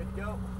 Good to go.